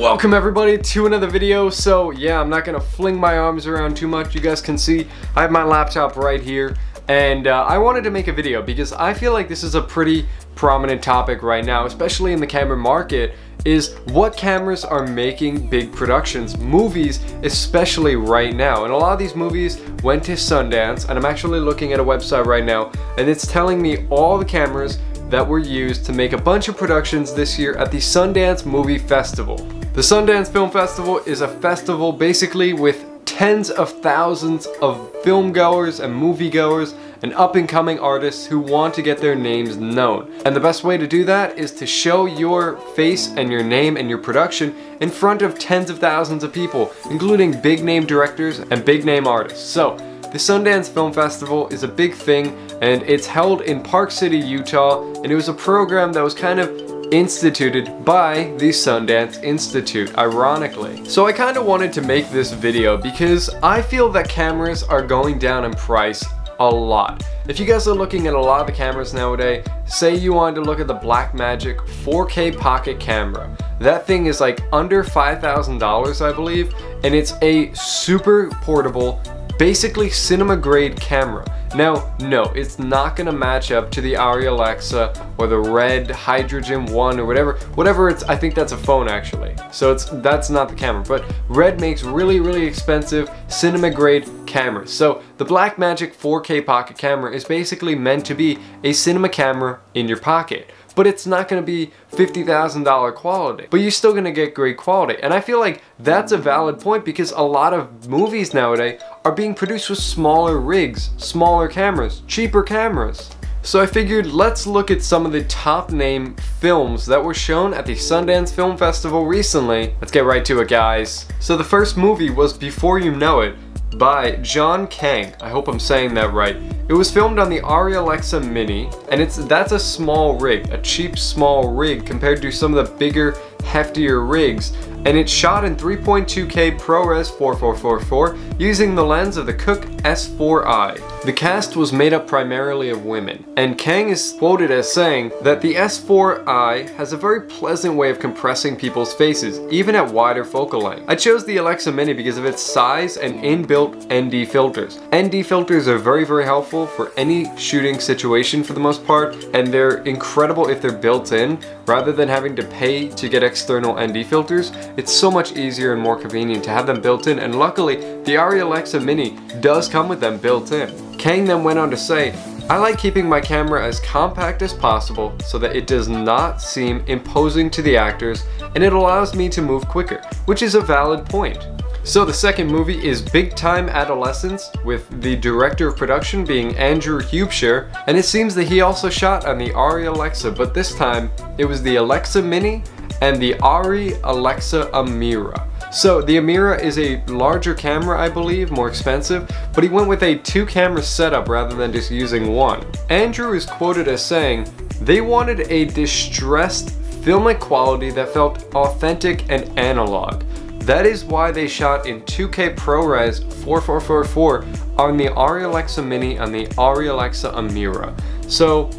Welcome everybody to another video. So yeah, I'm not gonna fling my arms around too much. You guys can see I have my laptop right here and uh, I wanted to make a video because I feel like this is a pretty prominent topic right now, especially in the camera market, is what cameras are making big productions, movies especially right now. And a lot of these movies went to Sundance and I'm actually looking at a website right now and it's telling me all the cameras that were used to make a bunch of productions this year at the Sundance Movie Festival. The Sundance Film Festival is a festival basically with tens of thousands of film goers and moviegoers and up and coming artists who want to get their names known. And the best way to do that is to show your face and your name and your production in front of tens of thousands of people, including big name directors and big name artists. So, the Sundance Film Festival is a big thing and it's held in Park City, Utah, and it was a program that was kind of instituted by the Sundance Institute, ironically. So I kind of wanted to make this video because I feel that cameras are going down in price a lot. If you guys are looking at a lot of the cameras nowadays, say you wanted to look at the Blackmagic 4K pocket camera. That thing is like under $5,000 I believe, and it's a super portable, basically cinema grade camera. Now, no, it's not gonna match up to the ARRI Alexa or the Red Hydrogen 1 or whatever, whatever it's, I think that's a phone actually. So it's that's not the camera, but Red makes really, really expensive cinema grade cameras. So the Blackmagic 4K pocket camera is basically meant to be a cinema camera in your pocket but it's not going to be $50,000 quality. But you're still going to get great quality. And I feel like that's a valid point because a lot of movies nowadays are being produced with smaller rigs, smaller cameras, cheaper cameras. So I figured let's look at some of the top name films that were shown at the Sundance Film Festival recently. Let's get right to it guys. So the first movie was Before You Know It, by John Kang. I hope I'm saying that right. It was filmed on the ARRI Alexa Mini, and it's that's a small rig, a cheap small rig compared to some of the bigger, heftier rigs and it's shot in 3.2K ProRes 4444 using the lens of the Cooke S4i. The cast was made up primarily of women, and Kang is quoted as saying that the S4i has a very pleasant way of compressing people's faces, even at wider focal length. I chose the Alexa Mini because of its size and inbuilt ND filters. ND filters are very very helpful for any shooting situation for the most part, and they're incredible if they're built in, rather than having to pay to get external ND filters. It's so much easier and more convenient to have them built in and luckily the ARRI Alexa Mini does come with them built in. Kang then went on to say, I like keeping my camera as compact as possible so that it does not seem imposing to the actors and it allows me to move quicker, which is a valid point. So the second movie is Big Time Adolescence, with the director of production being Andrew Huebscher, and it seems that he also shot on the ARRI Alexa, but this time it was the Alexa Mini and the ARRI Alexa Amira. So the Amira is a larger camera, I believe, more expensive, but he went with a two camera setup rather than just using one. Andrew is quoted as saying, they wanted a distressed filmic quality that felt authentic and analog. That is why they shot in 2K ProRes 4444 on the ARRI Alexa Mini and the ARRI Alexa Amira. So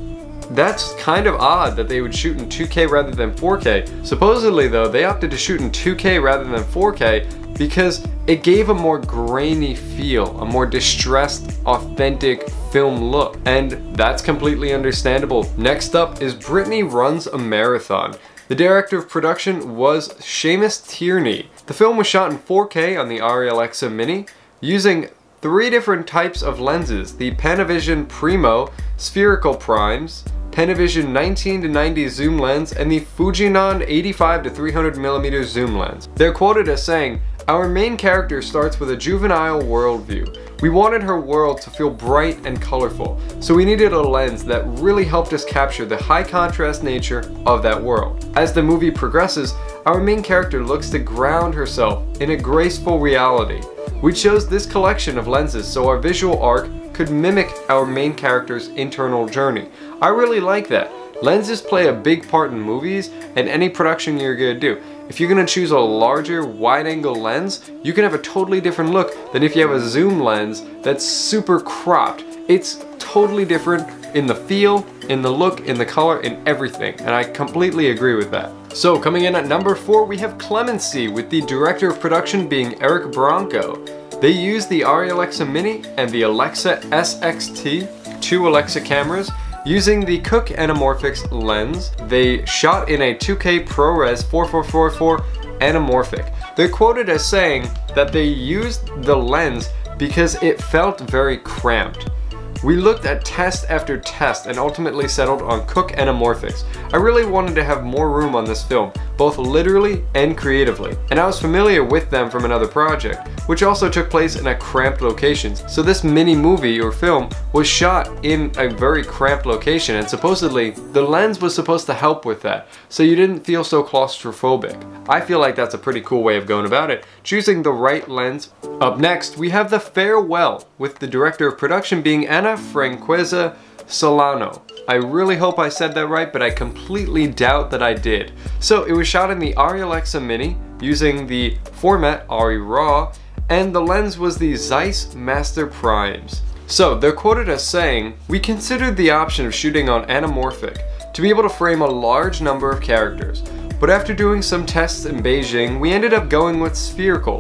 that's kind of odd that they would shoot in 2K rather than 4K. Supposedly though, they opted to shoot in 2K rather than 4K because it gave a more grainy feel, a more distressed, authentic film look. And that's completely understandable. Next up is Brittany Runs a Marathon. The director of production was Seamus Tierney. The film was shot in 4K on the Alexa Mini using three different types of lenses, the Panavision Primo, spherical primes, Panavision 19 to 90 zoom lens, and the Fujinon 85 to 300 millimeter zoom lens. They're quoted as saying, our main character starts with a juvenile worldview. We wanted her world to feel bright and colorful, so we needed a lens that really helped us capture the high contrast nature of that world. As the movie progresses, our main character looks to ground herself in a graceful reality. We chose this collection of lenses so our visual arc could mimic our main character's internal journey. I really like that. Lenses play a big part in movies and any production you're gonna do. If you're gonna choose a larger wide angle lens, you can have a totally different look than if you have a zoom lens that's super cropped. It's totally different in the feel, in the look, in the color, in everything, and I completely agree with that. So coming in at number 4 we have Clemency with the director of production being Eric Branco. They use the Arri Alexa Mini and the Alexa SXT, two Alexa cameras, Using the Cooke Anamorphics lens, they shot in a 2K ProRes 4444 anamorphic. They're quoted as saying that they used the lens because it felt very cramped. We looked at test after test and ultimately settled on Cooke Anamorphics. I really wanted to have more room on this film, both literally and creatively, and I was familiar with them from another project, which also took place in a cramped location. So this mini movie or film was shot in a very cramped location and supposedly the lens was supposed to help with that, so you didn't feel so claustrophobic. I feel like that's a pretty cool way of going about it, choosing the right lens. Up next, we have The Farewell, with the director of production being Anna Franquesa Solano. I really hope I said that right, but I completely doubt that I did. So it was shot in the Arri Alexa Mini using the format Arri RAW, and the lens was the Zeiss Master Primes. So they're quoted as saying, We considered the option of shooting on anamorphic to be able to frame a large number of characters, but after doing some tests in Beijing, we ended up going with spherical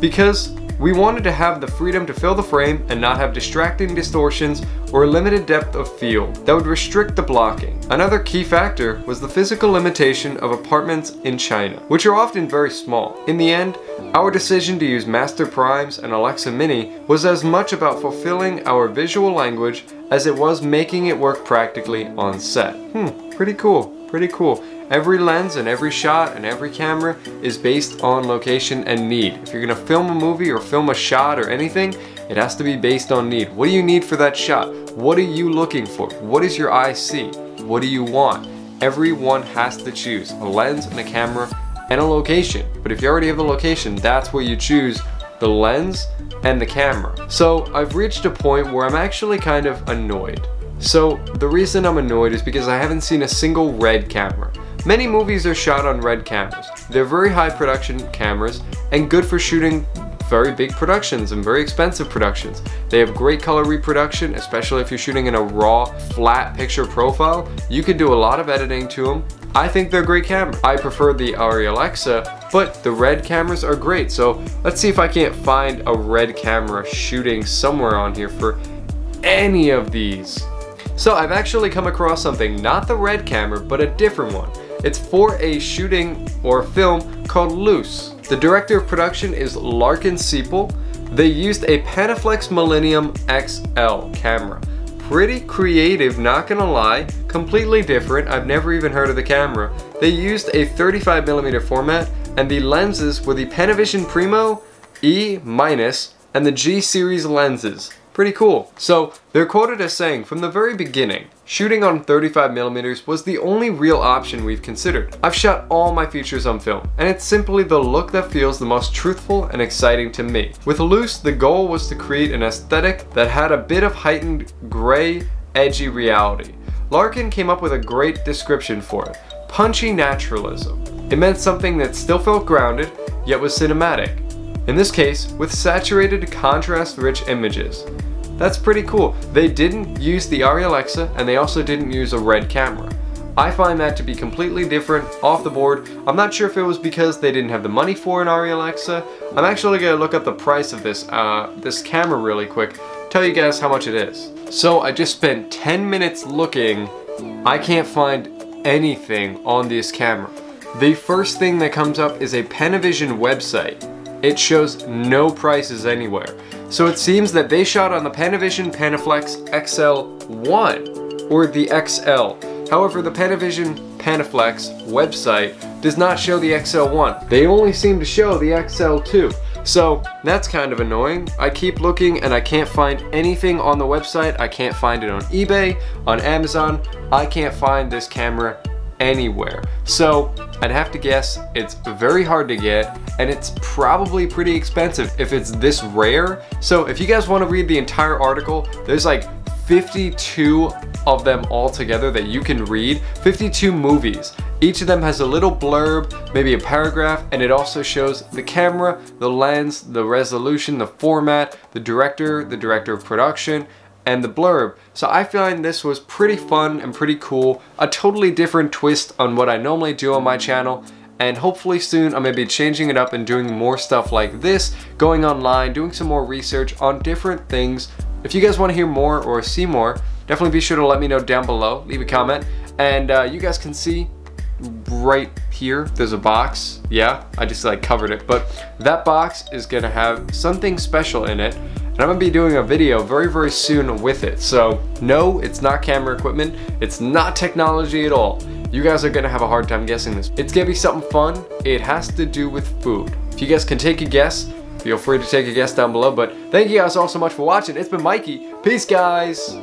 because we wanted to have the freedom to fill the frame and not have distracting distortions or limited depth of field that would restrict the blocking. Another key factor was the physical limitation of apartments in China, which are often very small. In the end, our decision to use Master Primes and Alexa Mini was as much about fulfilling our visual language as it was making it work practically on set. Hmm, pretty cool, pretty cool. Every lens and every shot and every camera is based on location and need. If you're gonna film a movie or film a shot or anything, it has to be based on need. What do you need for that shot? What are you looking for? What does your eye see? What do you want? Everyone has to choose a lens and a camera and a location. But if you already have the location, that's where you choose the lens and the camera. So I've reached a point where I'm actually kind of annoyed. So the reason I'm annoyed is because I haven't seen a single red camera. Many movies are shot on red cameras. They're very high production cameras and good for shooting very big productions and very expensive productions. They have great color reproduction, especially if you're shooting in a raw, flat picture profile. You can do a lot of editing to them. I think they're great cameras. I prefer the Arri Alexa, but the red cameras are great. So let's see if I can't find a red camera shooting somewhere on here for any of these. So I've actually come across something, not the red camera, but a different one. It's for a shooting or film called Luce. The director of production is Larkin Seiple. They used a Panaflex Millennium XL camera. Pretty creative, not gonna lie. Completely different, I've never even heard of the camera. They used a 35mm format and the lenses were the Panavision Primo E- and the G series lenses. Pretty cool. So they're quoted as saying, from the very beginning, shooting on 35mm was the only real option we've considered. I've shot all my features on film, and it's simply the look that feels the most truthful and exciting to me. With Luce, the goal was to create an aesthetic that had a bit of heightened gray, edgy reality. Larkin came up with a great description for it, punchy naturalism. It meant something that still felt grounded, yet was cinematic. In this case, with saturated, contrast-rich images. That's pretty cool. They didn't use the Arri Alexa and they also didn't use a red camera. I find that to be completely different, off the board. I'm not sure if it was because they didn't have the money for an Arri Alexa. I'm actually gonna look up the price of this, uh, this camera really quick, tell you guys how much it is. So I just spent 10 minutes looking. I can't find anything on this camera. The first thing that comes up is a Panavision website. It shows no prices anywhere. So it seems that they shot on the Panavision Panaflex XL1, or the XL. However, the Panavision Panaflex website does not show the XL1. They only seem to show the XL2. So that's kind of annoying. I keep looking and I can't find anything on the website. I can't find it on eBay, on Amazon. I can't find this camera anywhere. So I'd have to guess it's very hard to get and it's probably pretty expensive if it's this rare. So if you guys want to read the entire article, there's like 52 of them all together that you can read, 52 movies. Each of them has a little blurb, maybe a paragraph, and it also shows the camera, the lens, the resolution, the format, the director, the director of production, and the blurb. So I find this was pretty fun and pretty cool, a totally different twist on what I normally do on my channel. And hopefully soon I'm going to be changing it up and doing more stuff like this, going online, doing some more research on different things. If you guys want to hear more or see more, definitely be sure to let me know down below, leave a comment, and uh, you guys can see right here there's a box. Yeah I just like covered it. But that box is gonna have something special in it and I'm gonna be doing a video very very soon with it. So no it's not camera equipment. It's not technology at all. You guys are gonna have a hard time guessing this. It's gonna be something fun. It has to do with food. If you guys can take a guess feel free to take a guess down below but thank you guys all so much for watching. It's been Mikey. Peace guys